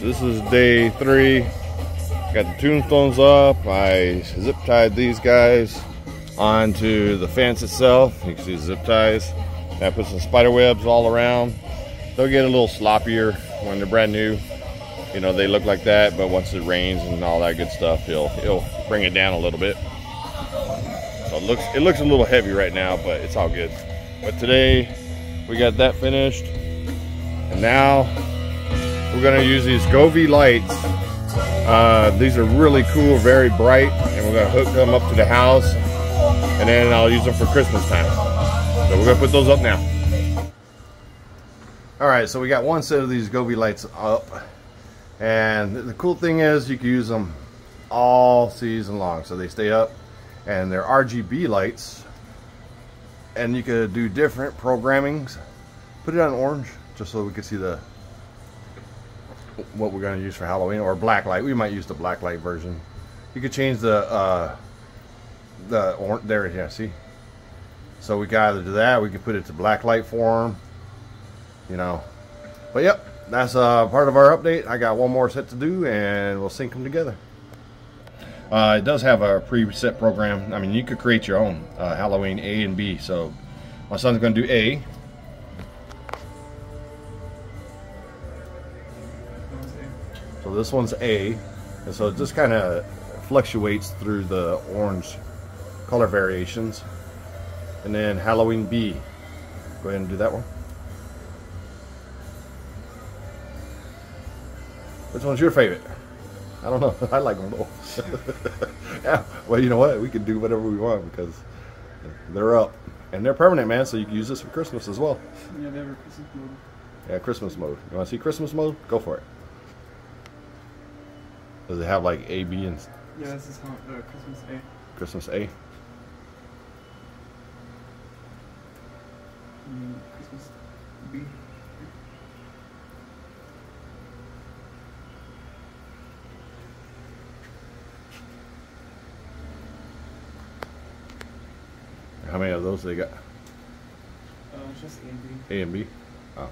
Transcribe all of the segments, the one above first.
this is day three. Got the tombstones up. I zip tied these guys onto the fence itself. You can see the zip ties. I put some spider webs all around. They'll get a little sloppier when they're brand new. You know, they look like that, but once it rains and all that good stuff, it'll, it'll bring it down a little bit. So it looks, it looks a little heavy right now, but it's all good. But today, we got that finished. And now, we're gonna use these Govee lights. Uh, these are really cool, very bright, and we're gonna hook them up to the house, and then I'll use them for Christmas time. So we're gonna put those up now. All right, so we got one set of these Govee lights up, and the cool thing is you can use them all season long, so they stay up, and they're RGB lights, and you could do different programmings. Put it on orange, just so we can see the what we're going to use for Halloween, or black light. We might use the black light version. You could change the uh, the orange there. Yeah, see. So we can either do that. We can put it to black light form. You know, but yep, that's uh, part of our update. I got one more set to do, and we'll sync them together. Uh, it does have a preset program. I mean, you could create your own uh, Halloween A and B. So my son's going to do A. So this one's A, and so it just kind of fluctuates through the orange color variations. And then Halloween B. Go ahead and do that one. Which one's your favorite? I don't know. I like them both. yeah. Well, you know what? We can do whatever we want because they're up. And they're permanent, man, so you can use this for Christmas as well. Yeah, they have a Christmas mode. Yeah, Christmas mode. You want to see Christmas mode? Go for it. Does it have like A, B, and Yeah, this is how uh, Christmas A. Christmas A? Mm, Christmas B. How many of those they got? Uh, it's just A and B. A and B? Oh.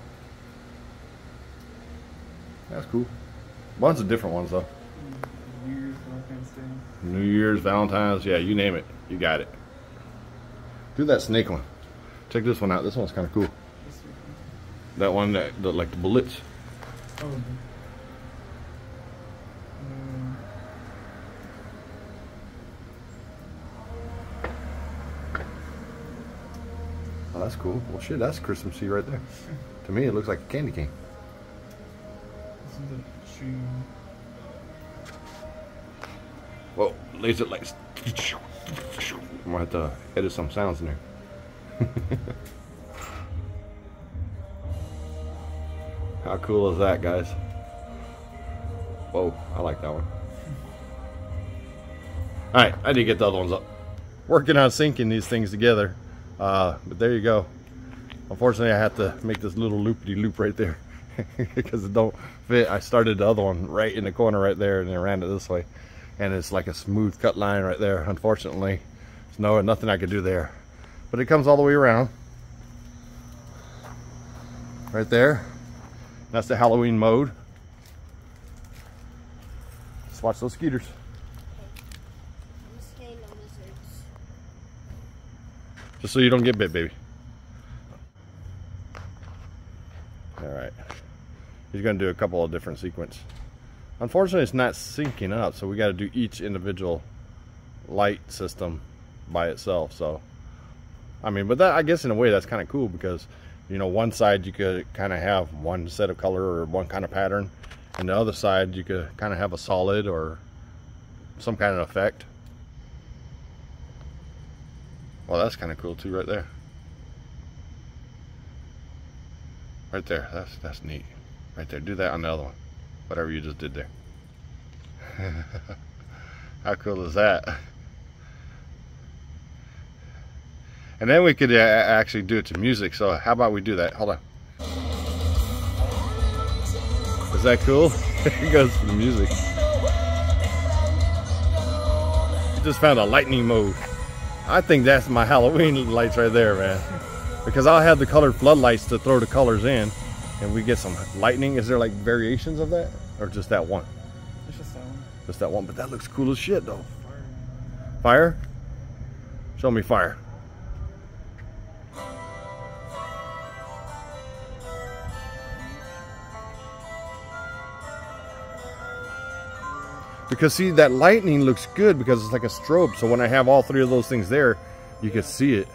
That's cool. Bunch of different ones though. New Year's, Valentine's Day. New Year's, Valentine's, yeah, you name it. You got it. Do that snake one. Check this one out. This one's kind of cool. That one that, that like the bullets. Oh. Um, Oh, that's cool. Well, shit, that's Christmassy right there. To me, it looks like a candy cane. this is the tree. Whoa, laser lights. I'm gonna have to edit some sounds in there. How cool is that, guys? Whoa, I like that one. Alright, I need to get the other ones up. Working on syncing these things together. Uh, but there you go. Unfortunately, I have to make this little loopity-loop right there. because it don't fit. I started the other one right in the corner right there and then ran it this way. And it's like a smooth cut line right there. Unfortunately, there's no nothing I could do there. But it comes all the way around. Right there. That's the Halloween mode. Let's watch those skeeters. Just so you don't get bit, baby. All right. He's to do a couple of different sequence. Unfortunately, it's not syncing up, so we got to do each individual light system by itself. So, I mean, but that I guess in a way that's kind of cool because, you know, one side you could kind of have one set of color or one kind of pattern, and the other side you could kind of have a solid or some kind of effect. Well, that's kind of cool too, right there. Right there. That's that's neat. Right there. Do that on the other one. Whatever you just did there. How cool is that? And then we could uh, actually do it to music. So how about we do that? Hold on. Is that cool? it goes to the music. Just found a lightning mode. I think that's my Halloween lights right there, man. Because I'll have the colored floodlights to throw the colors in, and we get some lightning. Is there like variations of that? or just that one? It's just that one. Just that one, but that looks cool as shit though. Fire. Fire? Show me fire. Because see, that lightning looks good because it's like a strobe. So when I have all three of those things there, you can see it.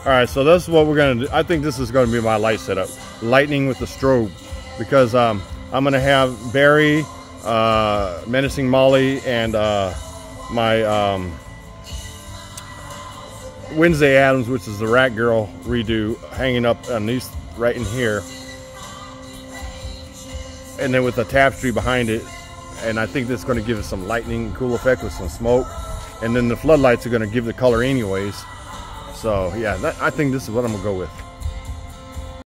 All right, so this is what we're gonna do. I think this is gonna be my light setup. Lightning with the strobe. Because um, I'm gonna have Barry, uh, Menacing Molly, and uh, my um, Wednesday Addams, which is the Rat Girl redo, hanging up on these right in here. And then with the tapestry behind it. And I think that's gonna give it some lightning, cool effect with some smoke. And then the floodlights are gonna give the color anyways. So yeah, that, I think this is what I'm gonna go with.